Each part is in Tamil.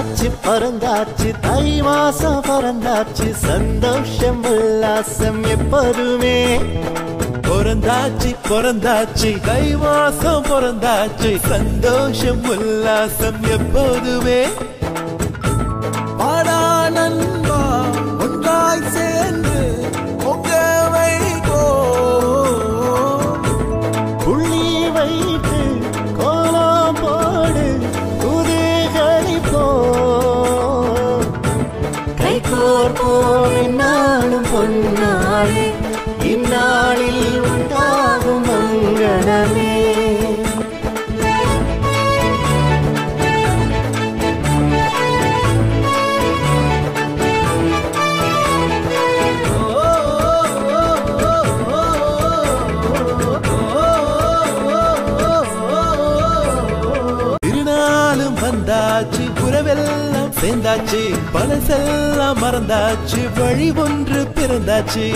பிறந்தாச்சு பிறந்தாச்சு தை மாசம் பிறந்தாச்சு சந்தோஷம் உல்லாசம் எப்போதுமே. பிறந்தாச்சு பிறந்தாச்சு தை மாசம் பிறந்தாச்சு சந்தோஷம் உல்லாசம் எப்போதுமே. புள்ளி வைத்து இந்நாளில் உண்டாகும் மங்களமே. வந்தாச்சு உறவெல்லாம் சேர்ந்தாச்சு பழசெல்லாம் மறந்தாச்சு வழி ஒன்று பிறந்தாச்சு.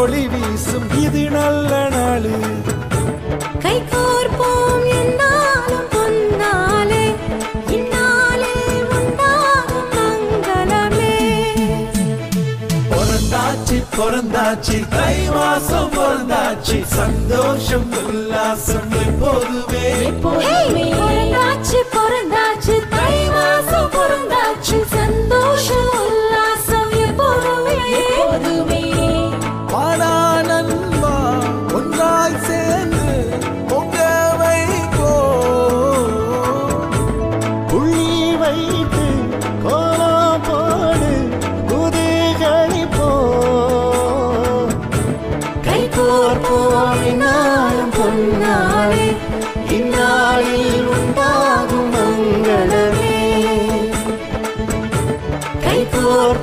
ஒளி வீசும் இது நல்ல நாளு. கைகோர்ப்போம் என்னாலும் பொன்னாலே. இந்நாளில் உண்டாகும் மங்களமே. பிறந்தாச்சு பிறந்தாச்சு தை மாசம் பிறந்தாச்சு. சந்தோஷம் உல்லாசம் எப்போதுமே. பிறந்தாச்சு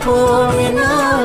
thua miền nam.